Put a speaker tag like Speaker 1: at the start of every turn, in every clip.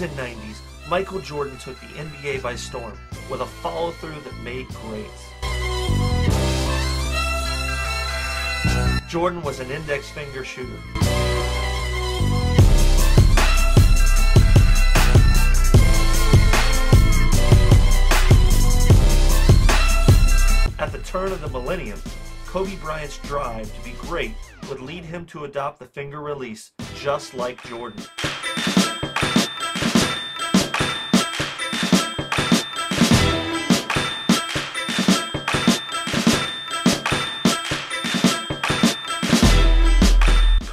Speaker 1: 80s and 90s, Michael Jordan took the NBA by storm with a follow through that made greats. Jordan was an index finger shooter. At the turn of the millennium, Kobe Bryant's drive to be great would lead him to adopt the finger release just like Jordan.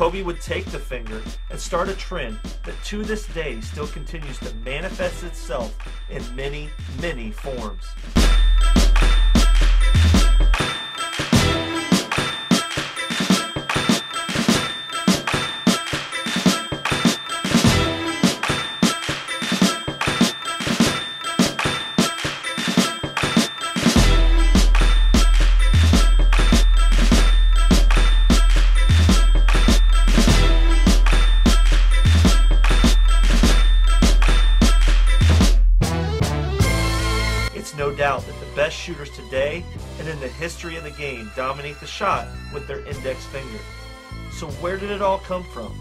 Speaker 1: Kobe would take the finger and start a trend that to this day still continues to manifest itself in many, many forms. Shooters today and in the history of the game dominate the shot with their index finger. So where did it all come from?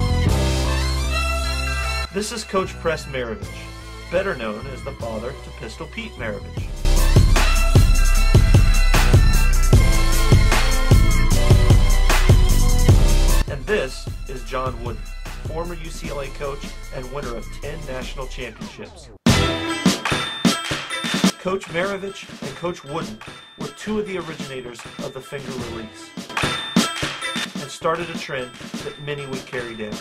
Speaker 1: This is Coach Press Maravich, better known as the father to Pistol Pete Maravich. And this is John Wooden, former UCLA coach and winner of 10 national championships. Coach Maravich and Coach Wooden were two of the originators of the finger release and started a trend that many would carry down.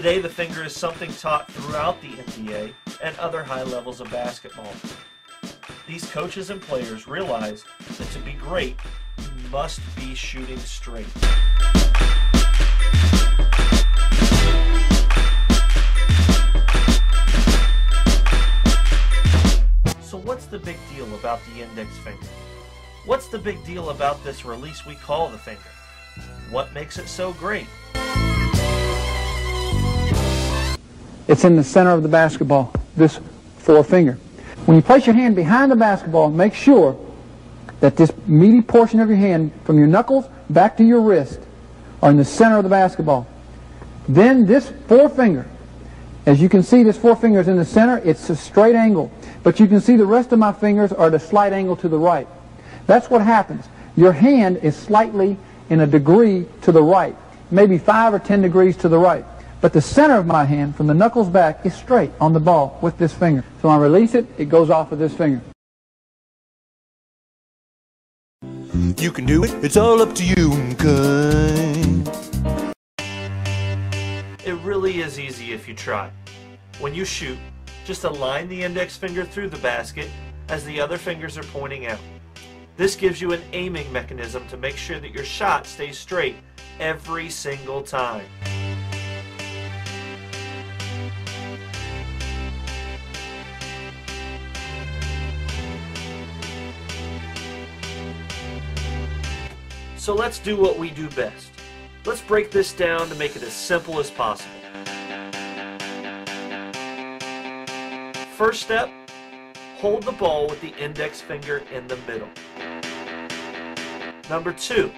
Speaker 1: Today, the finger is something taught throughout the NBA and other high levels of basketball. These coaches and players realize that to be great, you must be shooting straight. So, what's the big deal about the index finger? What's the big deal about this release we call the finger? What makes it so great?
Speaker 2: It's in the center of the basketball, this forefinger. When you place your hand behind the basketball, make sure that this meaty portion of your hand, from your knuckles back to your wrist, are in the center of the basketball. Then this forefinger, as you can see, this forefinger is in the center. It's a straight angle. But you can see the rest of my fingers are at a slight angle to the right. That's what happens. Your hand is slightly in a degree to the right, maybe 5 or 10 degrees to the right. But the center of my hand, from the knuckles back, is straight on the ball with this finger. So when I release it, it goes off with this finger.
Speaker 3: You can do it, it's all up to you, okay?
Speaker 1: It really is easy if you try. When you shoot, just align the index finger through the basket as the other fingers are pointing out. This gives you an aiming mechanism to make sure that your shot stays straight every single time. So let's do what we do best. Let's break this down to make it as simple as possible. First step, hold the ball with the index finger in the middle. Number two,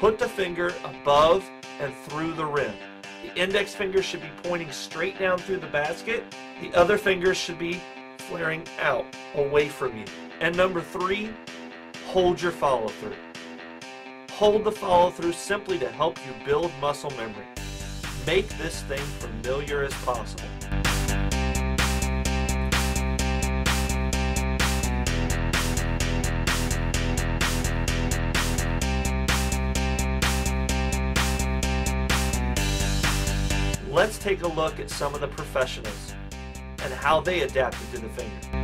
Speaker 1: put the finger above and through the rim. The index finger should be pointing straight down through the basket. The other fingers should be flaring out, away from you. And number three, hold your follow through. Hold the follow through simply to help you build muscle memory. Make this thing familiar as possible. Let's take a look at some of the professionals and how they adapted to the finger.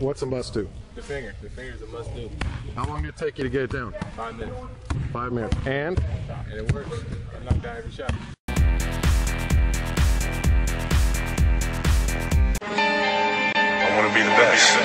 Speaker 4: What's a must do?
Speaker 5: The finger. The finger's a must do.
Speaker 4: How long did it take you to get it down?
Speaker 5: Five minutes.
Speaker 4: Five minutes. And
Speaker 5: And it works. I knock down every shot.
Speaker 6: I want to be the best.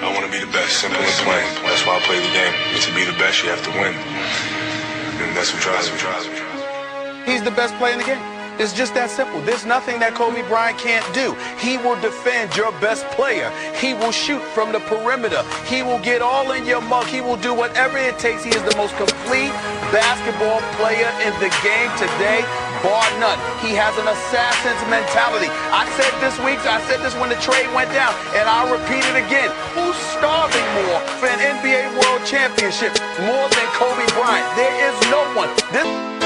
Speaker 6: I want to be the best. Simple and plain. That's why I play the game. And to be the best, you have to win. And that's what drives me. Drives me.
Speaker 7: He's the best player in the game. It's just that simple. There's nothing that Kobe Bryant can't do. He will defend your best player. He will shoot from the perimeter. He will get all in your mug. He will do whatever it takes. He is the most complete basketball player in the game today, bar none. He has an assassin's mentality. I said this week, I said this when the trade went down, and I'll repeat it again. Who's starving more for an NBA World Championship more than Kobe Bryant? There is no one. This